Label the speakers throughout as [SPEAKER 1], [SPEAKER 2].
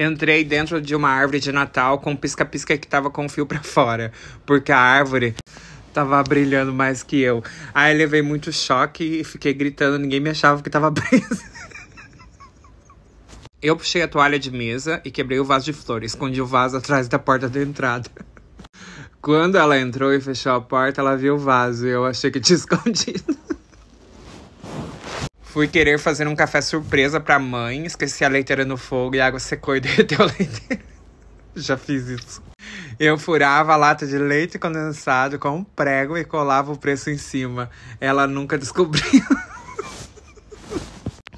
[SPEAKER 1] Entrei dentro de uma árvore de Natal com pisca-pisca que tava com fio pra fora. Porque a árvore tava brilhando mais que eu. Aí levei muito choque e fiquei gritando, ninguém me achava que tava presa. Eu puxei a toalha de mesa e quebrei o vaso de flores. Escondi o vaso atrás da porta da entrada. Quando ela entrou e fechou a porta, ela viu o vaso e eu achei que tinha escondido. Fui querer fazer um café surpresa pra mãe, esqueci a leiteira no fogo e a água secou e derreteu a leiteira. Já fiz isso. Eu furava a lata de leite condensado com um prego e colava o preço em cima. Ela nunca descobriu.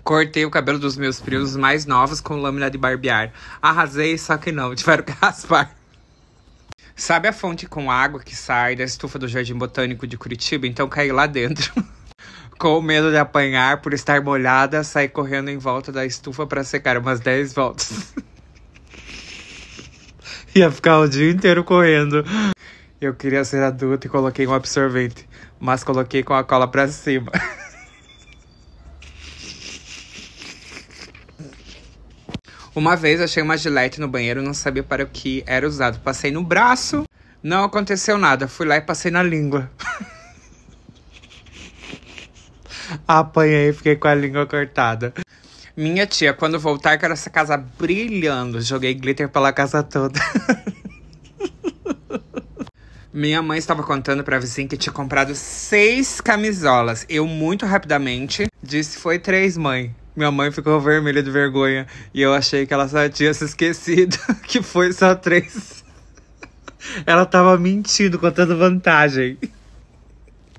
[SPEAKER 1] Cortei o cabelo dos meus primos mais novos com lâmina de barbear. Arrasei, só que não, tiveram que raspar. Sabe a fonte com água que sai da estufa do Jardim Botânico de Curitiba? Então caí lá dentro. com medo de apanhar por estar molhada, saí correndo em volta da estufa para secar umas 10 voltas. Ia ficar o dia inteiro correndo. Eu queria ser adulta e coloquei um absorvente, mas coloquei com a cola pra cima. Uma vez achei uma gilete no banheiro, não sabia para o que era usado. Passei no braço, não aconteceu nada. Fui lá e passei na língua. Apanhei e fiquei com a língua cortada. Minha tia, quando voltar, quero essa casa brilhando. Joguei glitter pela casa toda. Minha mãe estava contando pra vizinha que tinha comprado seis camisolas. Eu, muito rapidamente, disse: Foi três, mãe. Minha mãe ficou vermelha de vergonha e eu achei que ela só tinha se esquecido que foi só três. Ela tava mentindo, contando vantagem.